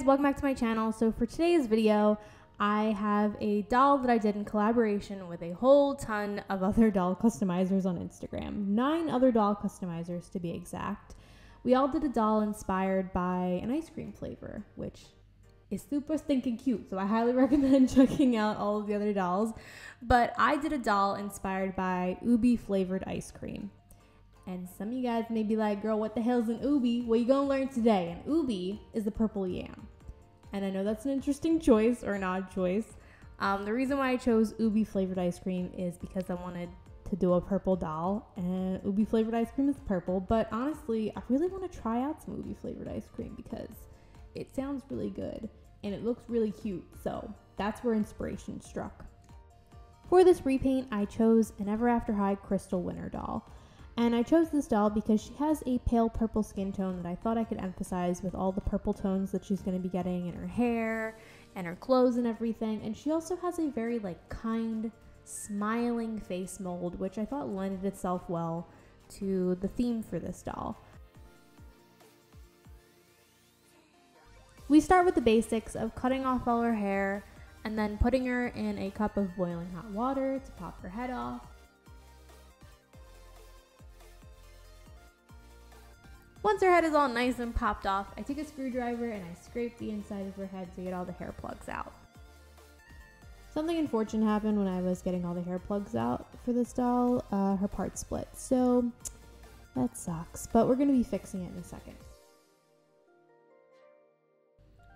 guys, welcome back to my channel. So for today's video, I have a doll that I did in collaboration with a whole ton of other doll customizers on Instagram. Nine other doll customizers to be exact. We all did a doll inspired by an ice cream flavor, which is super stinking cute. So I highly recommend checking out all of the other dolls. But I did a doll inspired by Ube flavored ice cream. And some of you guys may be like, girl, what the hell's an ube? Well, you're gonna learn today. An ube is the purple yam. And I know that's an interesting choice or an odd choice. Um, the reason why I chose ube flavored ice cream is because I wanted to do a purple doll, and ube flavored ice cream is purple. But honestly, I really want to try out some ube flavored ice cream because it sounds really good and it looks really cute. So that's where inspiration struck. For this repaint, I chose an Ever After High Crystal Winter doll. And I chose this doll because she has a pale purple skin tone that I thought I could emphasize with all the purple tones that she's going to be getting in her hair and her clothes and everything. And she also has a very like kind, smiling face mold, which I thought lended itself well to the theme for this doll. We start with the basics of cutting off all her hair and then putting her in a cup of boiling hot water to pop her head off. Once her head is all nice and popped off, I take a screwdriver and I scrape the inside of her head to get all the hair plugs out. Something unfortunate happened when I was getting all the hair plugs out for this doll. Uh, her part split, so that sucks, but we're going to be fixing it in a second.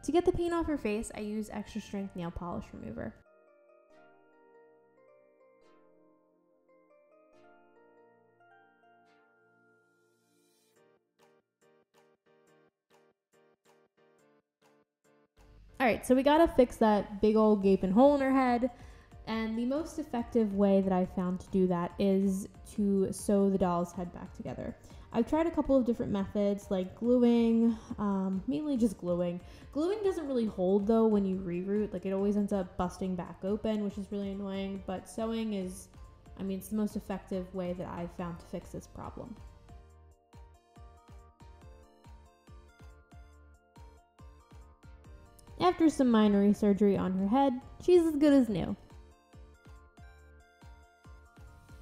To get the paint off her face, I use extra strength nail polish remover. All right, so we gotta fix that big old gaping hole in her head. And the most effective way that I've found to do that is to sew the doll's head back together. I've tried a couple of different methods like gluing, um, mainly just gluing. Gluing doesn't really hold though when you reroot, like it always ends up busting back open, which is really annoying. But sewing is, I mean, it's the most effective way that I've found to fix this problem. After some minor surgery on her head, she's as good as new.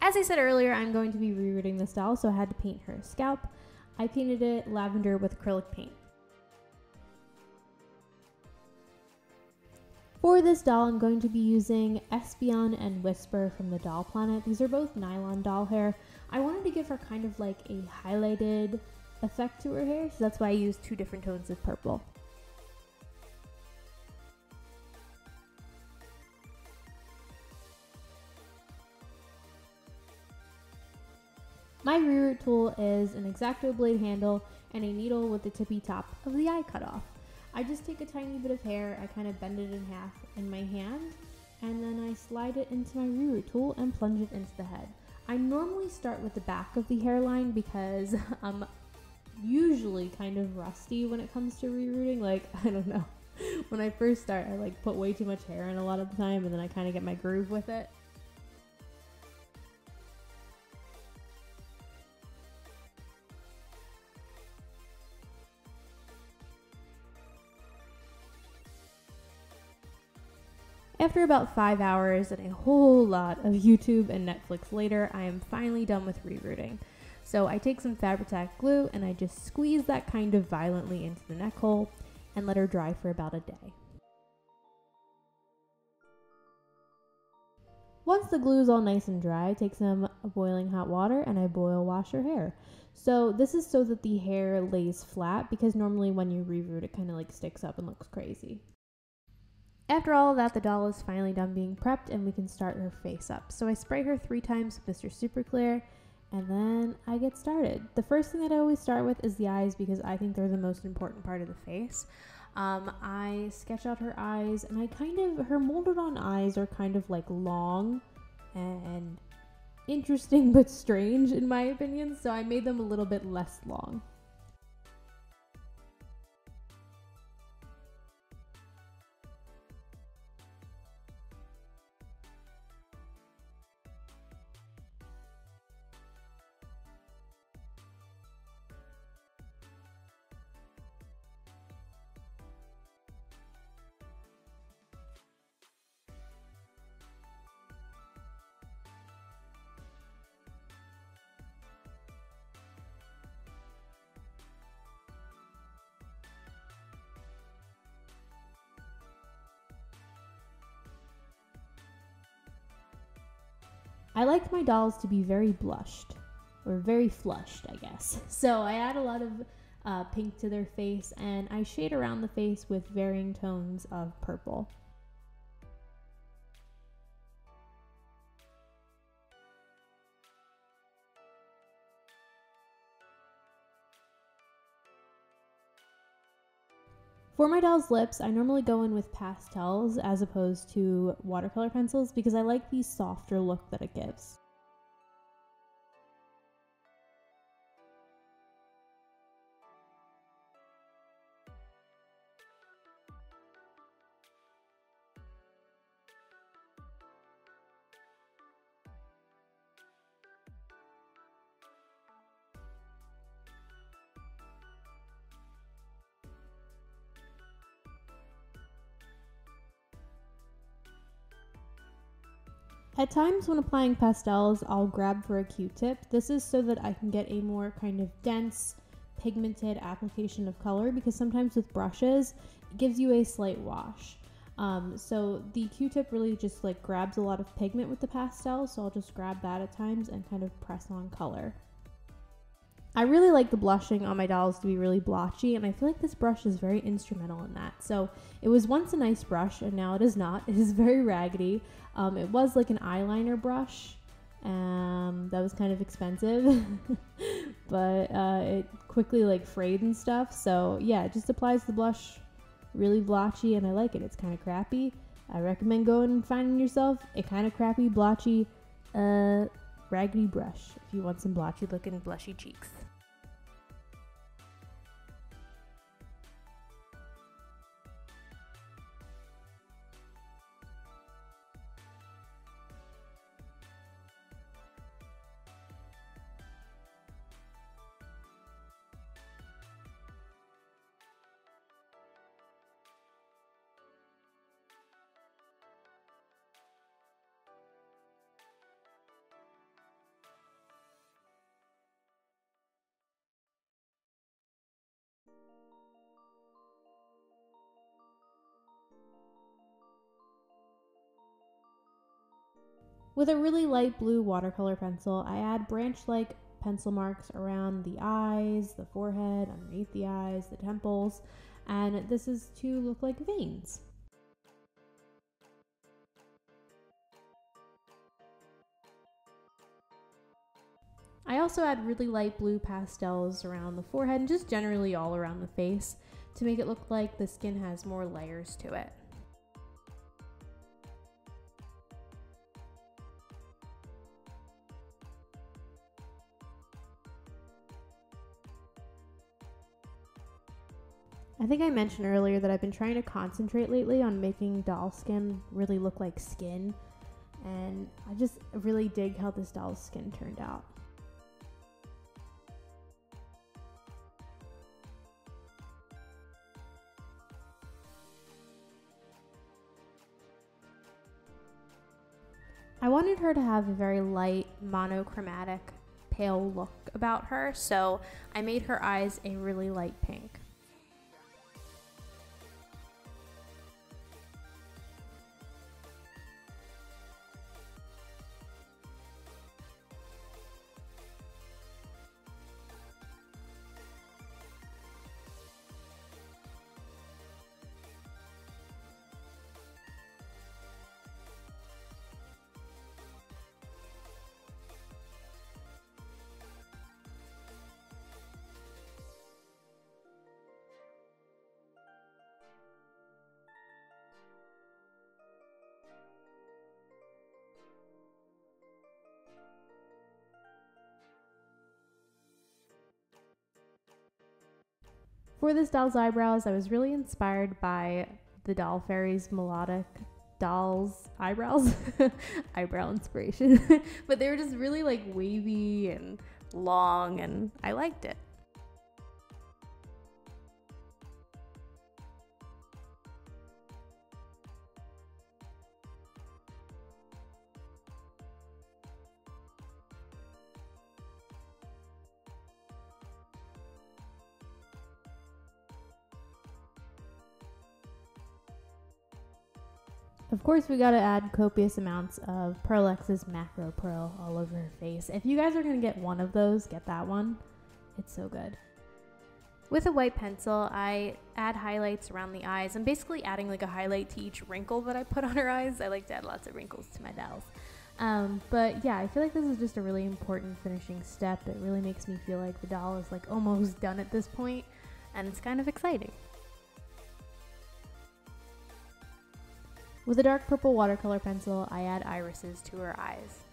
As I said earlier, I'm going to be rerooting this doll, so I had to paint her scalp. I painted it lavender with acrylic paint. For this doll, I'm going to be using Espeon and Whisper from the Doll Planet. These are both nylon doll hair. I wanted to give her kind of like a highlighted effect to her hair, so that's why I used two different tones of purple. My reroot tool is an X-Acto blade handle and a needle with the tippy top of the eye cut off. I just take a tiny bit of hair, I kind of bend it in half in my hand, and then I slide it into my reroot tool and plunge it into the head. I normally start with the back of the hairline because I'm usually kind of rusty when it comes to rerooting. Like, I don't know. When I first start, I like put way too much hair in a lot of the time and then I kind of get my groove with it. After about five hours and a whole lot of YouTube and Netflix later, I am finally done with rerooting. So I take some Fabri-Tac glue and I just squeeze that kind of violently into the neck hole and let her dry for about a day. Once the glue is all nice and dry, I take some boiling hot water and I boil wash her hair. So this is so that the hair lays flat because normally when you reroot it kind of like sticks up and looks crazy. After all of that, the doll is finally done being prepped and we can start her face up. So I spray her three times with Mr. Super Clear and then I get started. The first thing that I always start with is the eyes because I think they're the most important part of the face. Um, I sketch out her eyes and I kind of, her molded on eyes are kind of like long and interesting but strange in my opinion, so I made them a little bit less long. I like my dolls to be very blushed, or very flushed, I guess. So I add a lot of uh, pink to their face and I shade around the face with varying tones of purple. For my doll's lips, I normally go in with pastels as opposed to watercolor pencils because I like the softer look that it gives. At times when applying pastels, I'll grab for a Q-tip. This is so that I can get a more kind of dense, pigmented application of color because sometimes with brushes, it gives you a slight wash. Um, so the Q-tip really just like grabs a lot of pigment with the pastel, so I'll just grab that at times and kind of press on color. I really like the blushing on my dolls to be really blotchy, and I feel like this brush is very instrumental in that. So it was once a nice brush, and now it is not. It is very raggedy. Um, it was like an eyeliner brush. Um, that was kind of expensive, but uh, it quickly like frayed and stuff. So yeah, it just applies the blush really blotchy, and I like it. It's kind of crappy. I recommend going and finding yourself a kind of crappy, blotchy, uh, raggedy brush if you want some blotchy looking blushy cheeks. With a really light blue watercolor pencil, I add branch-like pencil marks around the eyes, the forehead, underneath the eyes, the temples, and this is to look like veins. I also add really light blue pastels around the forehead and just generally all around the face to make it look like the skin has more layers to it. I think I mentioned earlier that I've been trying to concentrate lately on making doll skin really look like skin, and I just really dig how this doll's skin turned out. I wanted her to have a very light, monochromatic, pale look about her, so I made her eyes a really light pink. For this doll's eyebrows, I was really inspired by the Doll fairies melodic doll's eyebrows. Eyebrow inspiration. but they were just really like wavy and long, and I liked it. Of course, we gotta add copious amounts of Pearl Ex's Macro Pearl all over her face. If you guys are gonna get one of those, get that one. It's so good. With a white pencil, I add highlights around the eyes. I'm basically adding like a highlight to each wrinkle that I put on her eyes. I like to add lots of wrinkles to my dolls. Um, but yeah, I feel like this is just a really important finishing step. It really makes me feel like the doll is like almost done at this point, and it's kind of exciting. With a dark purple watercolor pencil, I add irises to her eyes.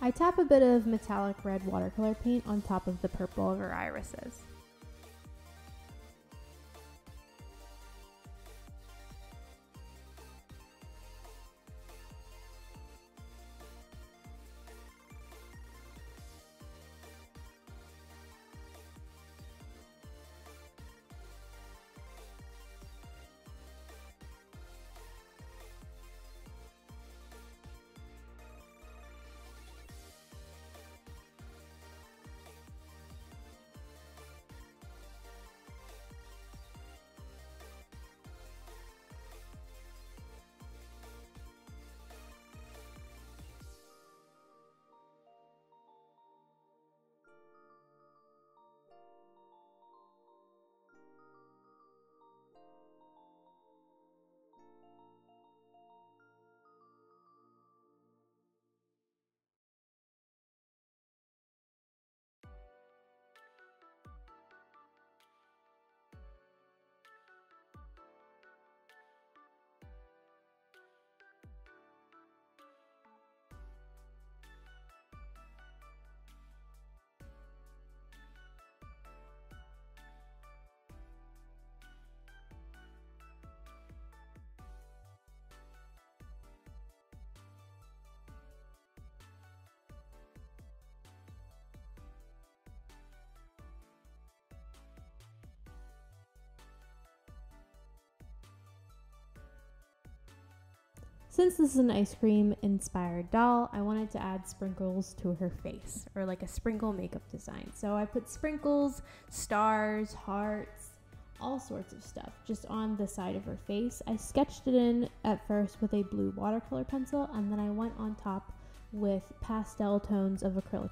I tap a bit of metallic red watercolor paint on top of the purple of her irises. Since this is an ice cream inspired doll, I wanted to add sprinkles to her face, or like a sprinkle makeup design. So I put sprinkles, stars, hearts, all sorts of stuff just on the side of her face. I sketched it in at first with a blue watercolor pencil, and then I went on top with pastel tones of acrylic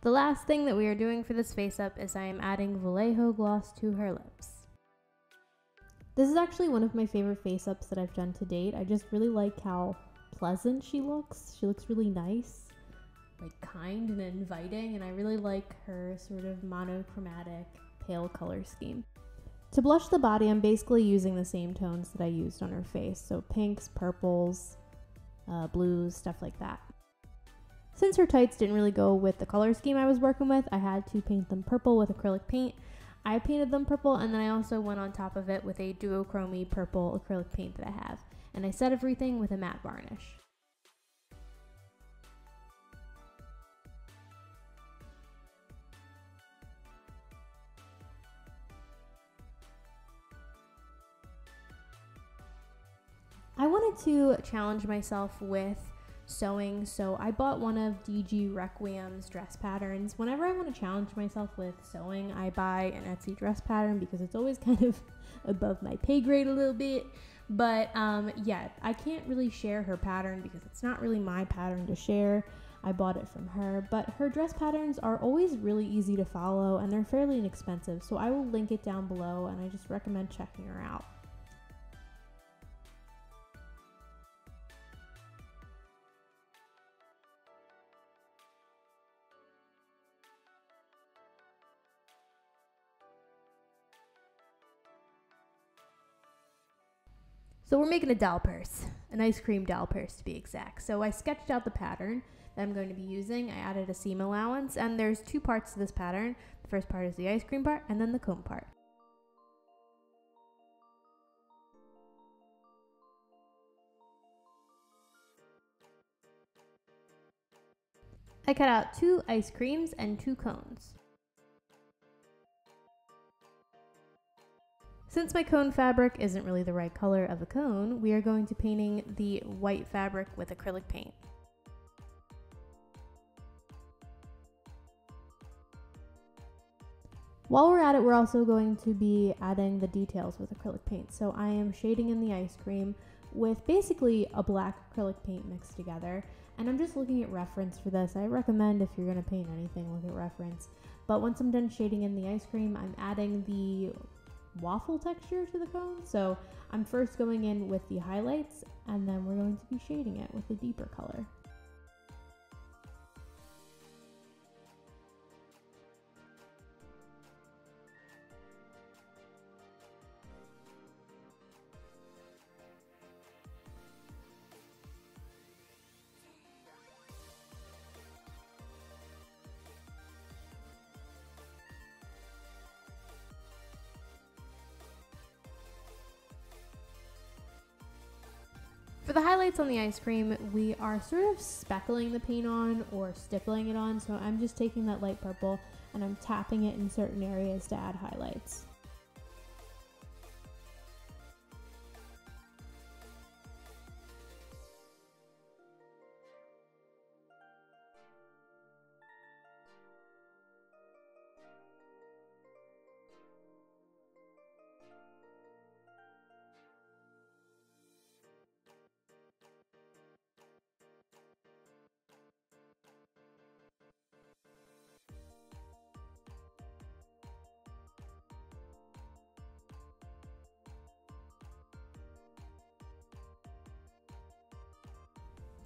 The last thing that we are doing for this face up is I am adding Vallejo gloss to her lips. This is actually one of my favorite face ups that I've done to date. I just really like how pleasant she looks. She looks really nice, like kind and inviting, and I really like her sort of monochromatic pale color scheme. To blush the body, I'm basically using the same tones that I used on her face, so pinks, purples, uh, blues, stuff like that. Since her tights didn't really go with the color scheme I was working with, I had to paint them purple with acrylic paint. I painted them purple and then I also went on top of it with a duochrome purple acrylic paint that I have. And I set everything with a matte varnish. I wanted to challenge myself with sewing. So I bought one of DG Requiem's dress patterns. Whenever I want to challenge myself with sewing, I buy an Etsy dress pattern because it's always kind of above my pay grade a little bit. But um, yeah, I can't really share her pattern because it's not really my pattern to share. I bought it from her, but her dress patterns are always really easy to follow and they're fairly inexpensive. So I will link it down below and I just recommend checking her out. So we're making a doll purse, an ice cream doll purse to be exact. So I sketched out the pattern that I'm going to be using. I added a seam allowance and there's two parts to this pattern. The first part is the ice cream part and then the cone part. I cut out two ice creams and two cones. Since my cone fabric isn't really the right color of a cone, we are going to painting the white fabric with acrylic paint. While we're at it, we're also going to be adding the details with acrylic paint. So I am shading in the ice cream with basically a black acrylic paint mixed together. And I'm just looking at reference for this. I recommend if you're gonna paint anything, look at reference. But once I'm done shading in the ice cream, I'm adding the waffle texture to the cone. So I'm first going in with the highlights and then we're going to be shading it with a deeper color. For the highlights on the ice cream, we are sort of speckling the paint on or stippling it on. So I'm just taking that light purple and I'm tapping it in certain areas to add highlights.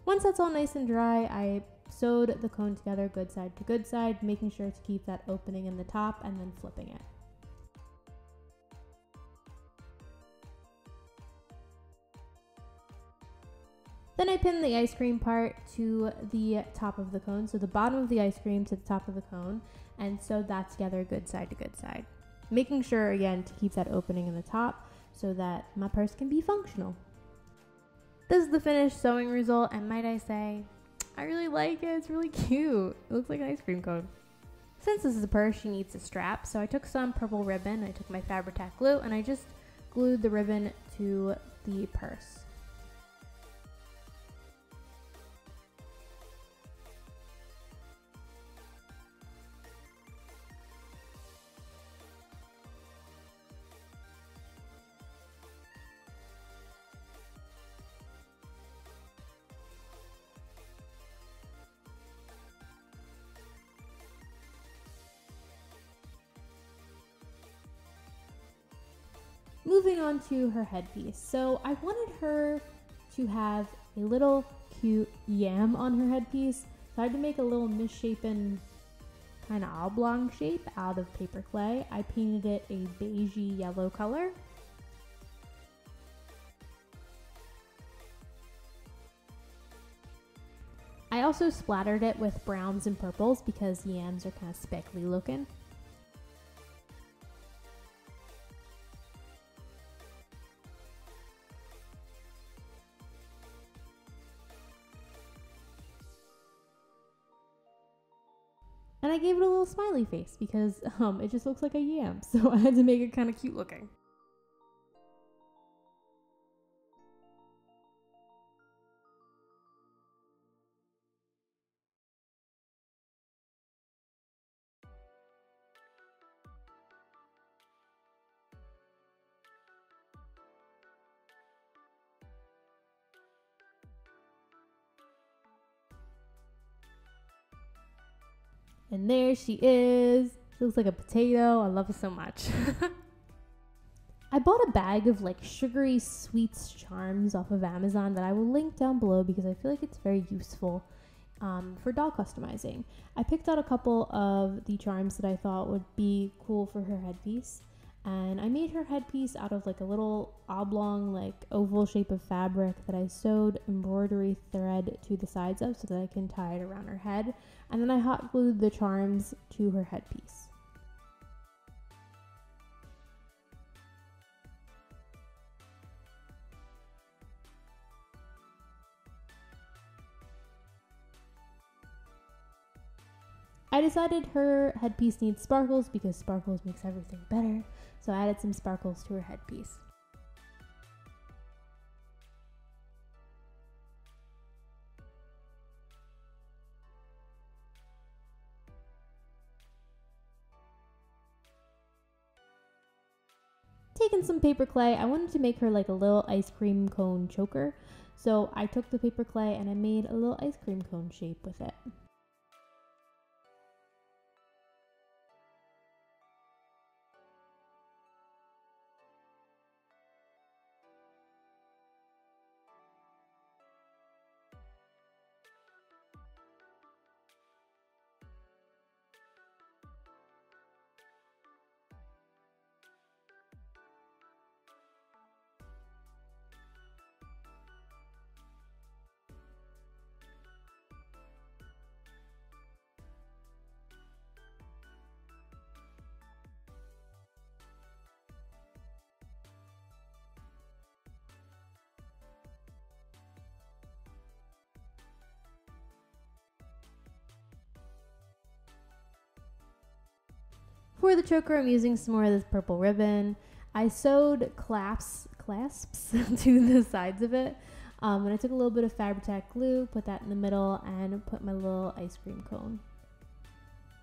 Once that's all nice and dry, I sewed the cone together good side to good side, making sure to keep that opening in the top and then flipping it. Then I pinned the ice cream part to the top of the cone, so the bottom of the ice cream to the top of the cone, and sewed that together good side to good side. Making sure again to keep that opening in the top so that my purse can be functional. This is the finished sewing result, and might I say, I really like it. It's really cute. It looks like an ice cream cone. Since this is a purse, she needs a strap, so I took some purple ribbon, I took my Fabri-Tac glue, and I just glued the ribbon to the purse. Moving on to her headpiece. So I wanted her to have a little cute yam on her headpiece. So I had to make a little misshapen kind of oblong shape out of paper clay. I painted it a beigey yellow color. I also splattered it with browns and purples because yams are kind of speckly looking. I gave it a little smiley face because um, it just looks like a yam. So I had to make it kind of cute looking. And there she is. She looks like a potato. I love her so much. I bought a bag of like sugary sweets charms off of Amazon that I will link down below because I feel like it's very useful um, for doll customizing. I picked out a couple of the charms that I thought would be cool for her headpiece. and I made her headpiece out of like a little oblong, like oval shape of fabric that I sewed embroidery thread to the sides of so that I can tie it around her head. And then I hot glued the charms to her headpiece. I decided her headpiece needs sparkles because sparkles makes everything better, so I added some sparkles to her headpiece. Some paper clay, I wanted to make her like a little ice cream cone choker. So I took the paper clay and I made a little ice cream cone shape with it. For the choker, I'm using some more of this purple ribbon. I sewed clasps, clasps to the sides of it. Um, and I took a little bit of Fabri-Tac glue, put that in the middle, and put my little ice cream cone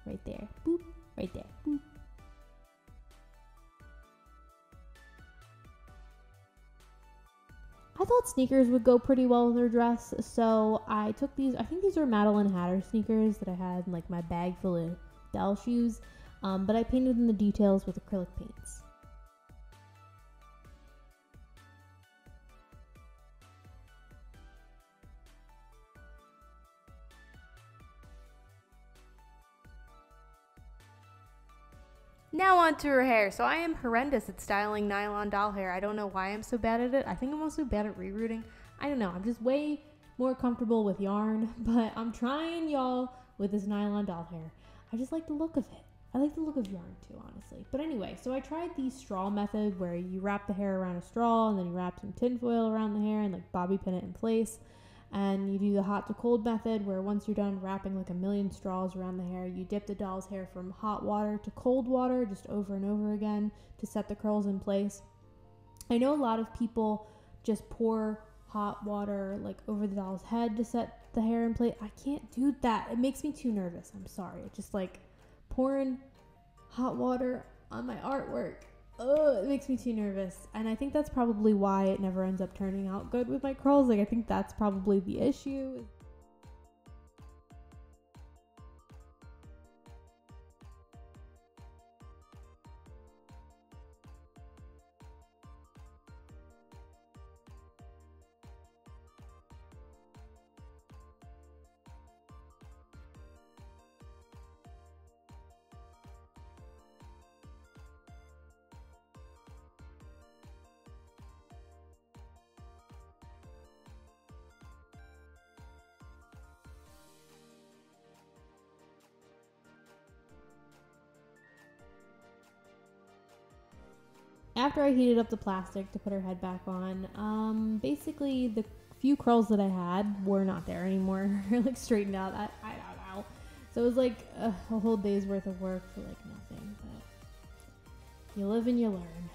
right there. Boop, right there. Boop. I thought sneakers would go pretty well with her dress, so I took these. I think these were Madeline Hatter sneakers that I had in like my bag full of Dell shoes um, but I painted in the details with acrylic paints. Now on to her hair. So I am horrendous at styling nylon doll hair. I don't know why I'm so bad at it. I think I'm also bad at rerooting. I don't know. I'm just way more comfortable with yarn, but I'm trying y'all with this nylon doll hair. I just like the look of it. I like the look of yarn too, honestly. But anyway, so I tried the straw method where you wrap the hair around a straw and then you wrap some tinfoil around the hair and like bobby pin it in place. And you do the hot to cold method where once you're done wrapping like a million straws around the hair, you dip the doll's hair from hot water to cold water just over and over again to set the curls in place. I know a lot of people just pour hot water like over the doll's head to set the hair in place. I can't do that. It makes me too nervous. I'm sorry. It just like pouring hot water on my artwork. Ugh, it makes me too nervous. And I think that's probably why it never ends up turning out good with my curls. Like, I think that's probably the issue. After I heated up the plastic to put her head back on, um, basically the few curls that I had were not there anymore. like straightened out. I, I don't know. So it was like uh, a whole day's worth of work for like nothing. But you live and you learn.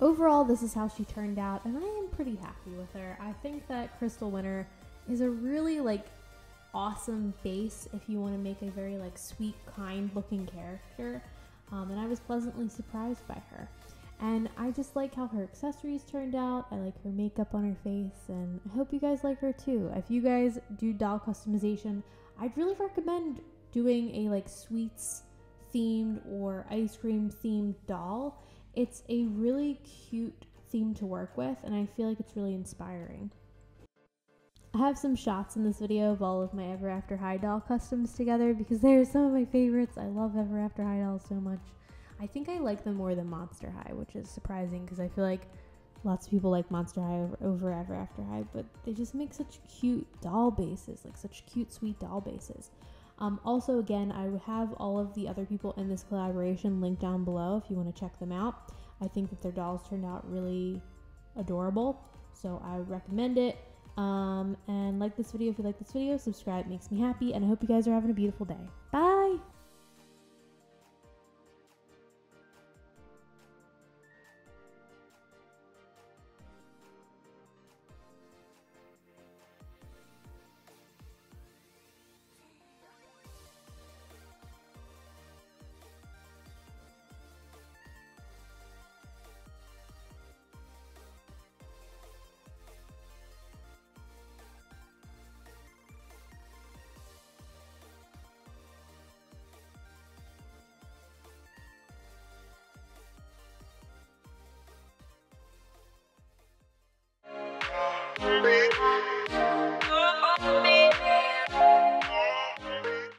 Overall, this is how she turned out, and I am pretty happy with her. I think that Crystal Winter is a really like awesome base if you want to make a very like sweet, kind looking character. Um, and I was pleasantly surprised by her. And I just like how her accessories turned out. I like her makeup on her face, and I hope you guys like her too. If you guys do doll customization, I'd really recommend doing a like sweets themed or ice cream themed doll. It's a really cute theme to work with, and I feel like it's really inspiring. I have some shots in this video of all of my Ever After High doll customs together because they're some of my favorites. I love Ever After High dolls so much. I think I like them more than Monster High, which is surprising because I feel like lots of people like Monster High over, over Ever After High, but they just make such cute doll bases, like such cute, sweet doll bases. Um, also, again, I have all of the other people in this collaboration linked down below if you want to check them out. I think that their dolls turned out really adorable, so I recommend it. Um, and like this video if you like this video, subscribe, makes me happy, and I hope you guys are having a beautiful day. Bye!